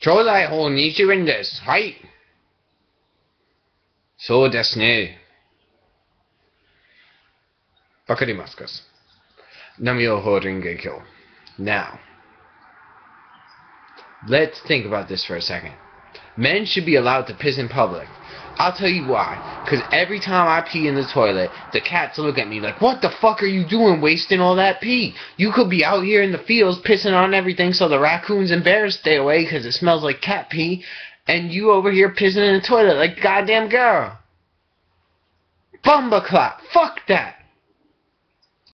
ちょうだい方20円です。はい。そうですね。わかりますか何を放るんが今日。Now, let's think about this for a second. Men should be allowed to piss in public. I'll tell you why. Because every time I pee in the toilet, the cats look at me like, what the fuck are you doing wasting all that pee? You could be out here in the fields pissing on everything so the raccoons and bears stay away because it smells like cat pee. And you over here pissing in the toilet like goddamn girl. Bumba clap. Fuck that.